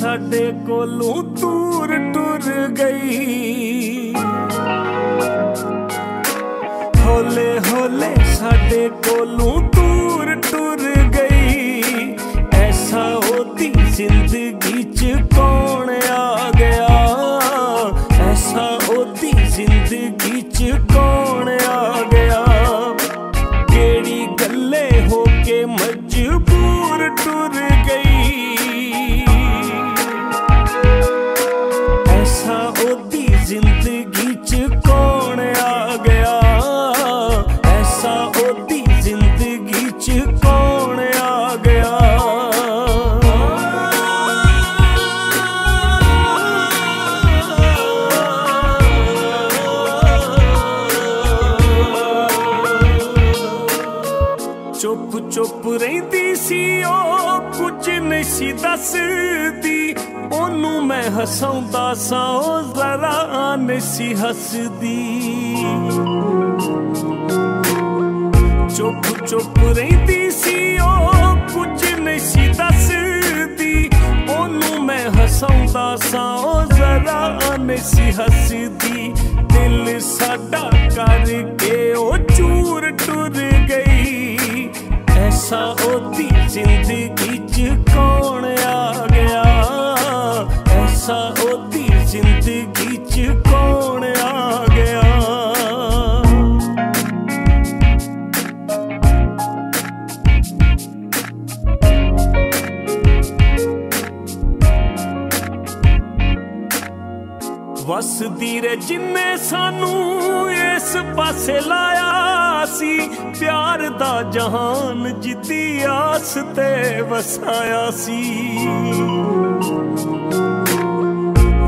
ਸਾਡੇ ਕੋਲੋਂ ਦੂਰ ਟੁਰ ਗਈ। ਹੋਲੇ ਹੋਲੇ ਸਾਡੇ ਕੋਲੋਂ ਦੂਰ ਟੁਰ ਗਈ। ਐਸਾ ਉਹਦੀ ਜ਼ਿੰਦਗੀ ਚ ਕੌਣ ਆ ਗਿਆ? ਐਸਾ ਉਹਦੀ ਜ਼ਿੰਦਗੀ ਚ ਕੌਣ ਆ ਗਿਆ? ਕਿਹੜੀ ਗੱਲੇ ਹੋ ਕੇ ਮਜਬੂਰ ਟੁਰ ਚੁੱਪ ਚੁੱਪ ਰਹਿੰਦੀ ਸੀ, ਉਹ ਕੁਝ ਨਹੀਂ ਸੀ ਦੱਸਦੀ। ਉਹਨੂੰ ਮੈਂ ਹਸਾਉਂਦਾ ਸਾਂ, ਉਹ ਜ਼ਰਾ ਨਹੀਂ ਸੀ ਹੱਸਦੀ। ਚੁੱਪ ਚੁੱਪ ਰਹਿੰਦੀ ਸੀ, ਉਹ ਕੁਝ ਨਹੀਂ ਸੀ ਦੱਸਦੀ। ਉਹਨੂੰ ਮੈਂ ਹਸਾਉਂਦਾ ਸਾਂ, ਉਹ ਜ਼ਰਾ ਨਹੀਂ ਸੀ ਹੱਸਦੀ। ਐਸਾ ਉਹਦੀ ਜ਼ਿੰਦਗੀ ਚ ਕੌਣ ਆ ਗਿਆ? ਐਸਾ ਉਹਦੀ ਜ਼ਿੰਦਗੀ ਚ ਕੌਣ ਆ ਵਸਦੀ ਰੇ ਜਿੰਨੇ ਸਾਨੂੰ ਇਸ ਪਾਸੇ ਲਾਇਆ ਸੀ, ਪਿਆਰ ਦਾ ਜਹਾਨ ਜਿੱਤੀ ਆਸ ਤੇ ਵਸਾਇਆ ਸੀ।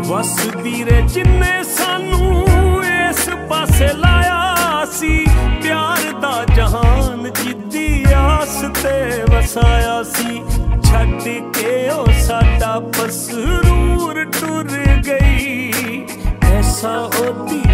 ਵਸਦੀ ਰੇ ਜਿੰਨੇ ਸਾਨੂੰ ਇਸ ਪਾਸੇ ਲਾਇਆ ਸੀ, ਪਿਆਰ ਦਾ ਜਹਾਨ ਜਿੱਦੀ ਆਸ ਤੇ ਵਸਾਇਆ ਸੀ। ਛੱਡ ਕੇ ਉਹ ਸਾਡਾ ਪਸਰੂਰ ਟੁਰ ਗਈ